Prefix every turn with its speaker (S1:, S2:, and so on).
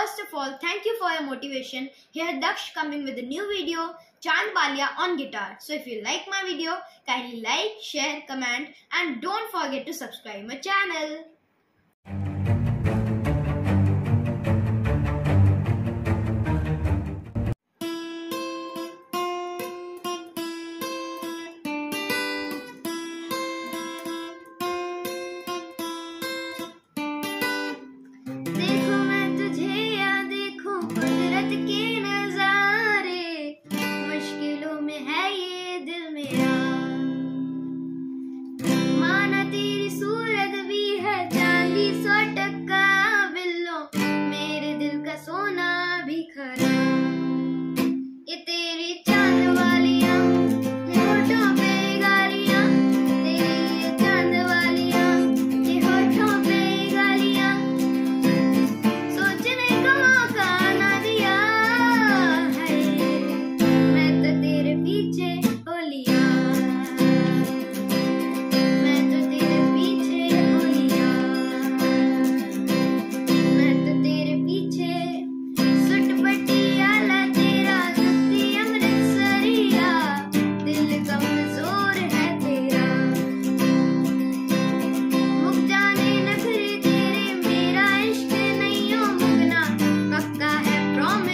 S1: First of all, thank you for your motivation. Here Daksh coming with a new video, Chaand Baaliyan on guitar. So if you like my video, kindly like, share, comment and don't forget to subscribe my channel. सौ टक्का बिल्लो। मेरे दिल का सोना भी खरा। promise.